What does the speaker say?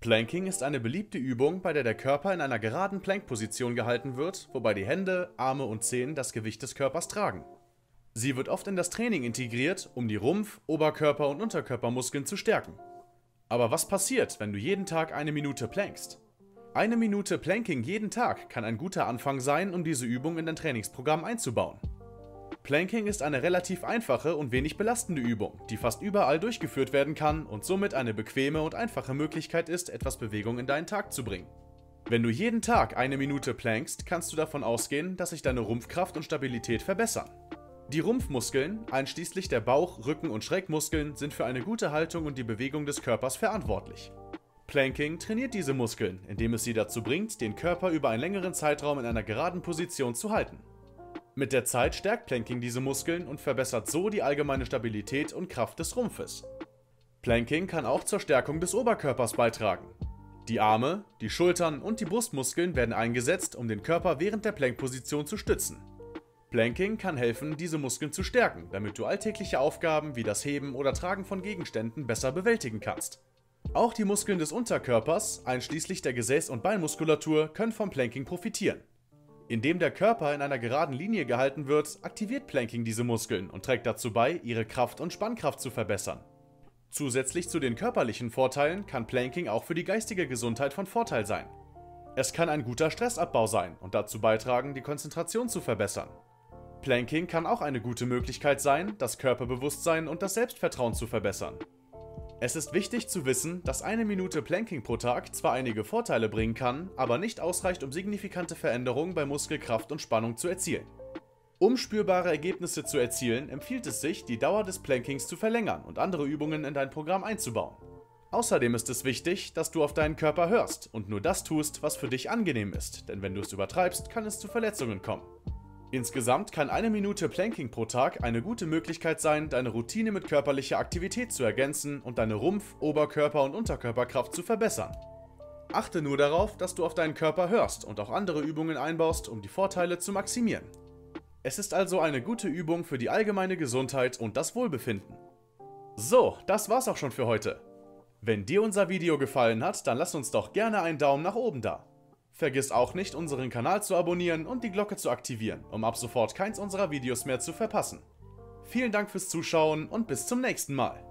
Planking ist eine beliebte Übung, bei der der Körper in einer geraden Plankposition gehalten wird, wobei die Hände, Arme und Zehen das Gewicht des Körpers tragen. Sie wird oft in das Training integriert, um die Rumpf-, Oberkörper- und Unterkörpermuskeln zu stärken. Aber was passiert, wenn du jeden Tag eine Minute plankst? Eine Minute Planking jeden Tag kann ein guter Anfang sein, um diese Übung in dein Trainingsprogramm einzubauen. Planking ist eine relativ einfache und wenig belastende Übung, die fast überall durchgeführt werden kann und somit eine bequeme und einfache Möglichkeit ist, etwas Bewegung in deinen Tag zu bringen. Wenn du jeden Tag eine Minute plankst, kannst du davon ausgehen, dass sich deine Rumpfkraft und Stabilität verbessern. Die Rumpfmuskeln, einschließlich der Bauch-, Rücken- und Schrägmuskeln, sind für eine gute Haltung und die Bewegung des Körpers verantwortlich. Planking trainiert diese Muskeln, indem es sie dazu bringt, den Körper über einen längeren Zeitraum in einer geraden Position zu halten. Mit der Zeit stärkt Planking diese Muskeln und verbessert so die allgemeine Stabilität und Kraft des Rumpfes. Planking kann auch zur Stärkung des Oberkörpers beitragen. Die Arme, die Schultern und die Brustmuskeln werden eingesetzt, um den Körper während der Plankposition zu stützen. Planking kann helfen, diese Muskeln zu stärken, damit du alltägliche Aufgaben wie das Heben oder Tragen von Gegenständen besser bewältigen kannst. Auch die Muskeln des Unterkörpers, einschließlich der Gesäß- und Beinmuskulatur, können vom Planking profitieren. Indem der Körper in einer geraden Linie gehalten wird, aktiviert Planking diese Muskeln und trägt dazu bei, ihre Kraft und Spannkraft zu verbessern. Zusätzlich zu den körperlichen Vorteilen kann Planking auch für die geistige Gesundheit von Vorteil sein. Es kann ein guter Stressabbau sein und dazu beitragen, die Konzentration zu verbessern. Planking kann auch eine gute Möglichkeit sein, das Körperbewusstsein und das Selbstvertrauen zu verbessern. Es ist wichtig zu wissen, dass eine Minute Planking pro Tag zwar einige Vorteile bringen kann, aber nicht ausreicht, um signifikante Veränderungen bei Muskelkraft und Spannung zu erzielen. Um spürbare Ergebnisse zu erzielen, empfiehlt es sich, die Dauer des Plankings zu verlängern und andere Übungen in dein Programm einzubauen. Außerdem ist es wichtig, dass du auf deinen Körper hörst und nur das tust, was für dich angenehm ist, denn wenn du es übertreibst, kann es zu Verletzungen kommen. Insgesamt kann eine Minute Planking pro Tag eine gute Möglichkeit sein, deine Routine mit körperlicher Aktivität zu ergänzen und deine Rumpf-, Oberkörper- und Unterkörperkraft zu verbessern. Achte nur darauf, dass du auf deinen Körper hörst und auch andere Übungen einbaust, um die Vorteile zu maximieren. Es ist also eine gute Übung für die allgemeine Gesundheit und das Wohlbefinden. So, das war's auch schon für heute. Wenn dir unser Video gefallen hat, dann lass uns doch gerne einen Daumen nach oben da. Vergiss auch nicht, unseren Kanal zu abonnieren und die Glocke zu aktivieren, um ab sofort keins unserer Videos mehr zu verpassen. Vielen Dank fürs Zuschauen und bis zum nächsten Mal.